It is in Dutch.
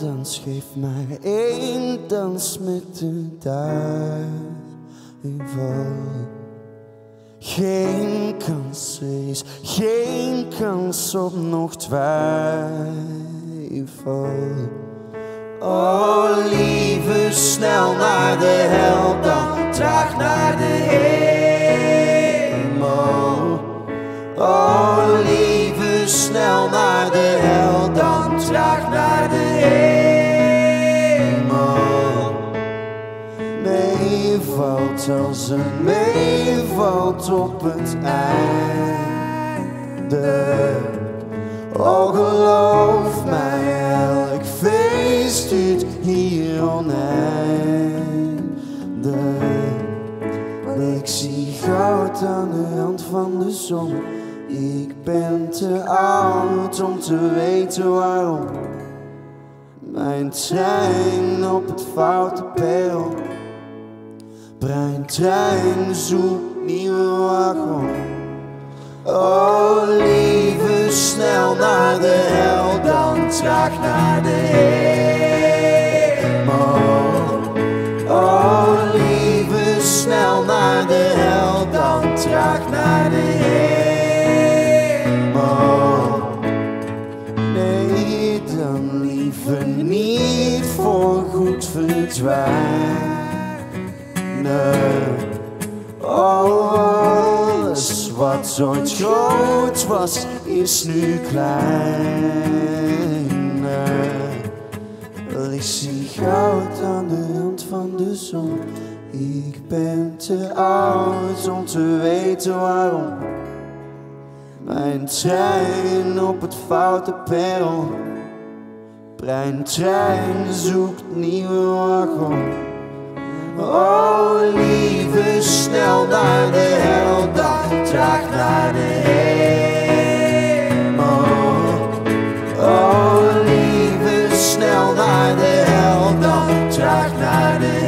dans geeft maar één dans met de duivel. Geen kans is, geen kans op nog twijfel. Oh, lieve, snel naar de hel, Meevalt als een meevalt op het einde. Oh, geloof mij, elk feest duurt hier oneindig. Ik zie goud aan de rand van de zon. Ik ben te oud om te weten waarom. Mijn trein op het foute perron. Bruin trein zoekt nieuwe wagon. Oh lieve, snel naar de hel, dan traag naar de hemel. Oh lieve, snel naar de hel, dan traag naar de hemel. Nee, dan liever niet voor goed verdwijnen. Alles wat ooit groot was, is nu kleiner. Ik zie goud aan de rand van de zon. Ik ben te oud om te weten waarom. Mijn trein op het foute perron. Brein trein zoekt nieuwe wagon. Oh lieve, snel naar de hel, dag traag naar de hemel. Oh lieve, snel naar de hel, dag traag naar de.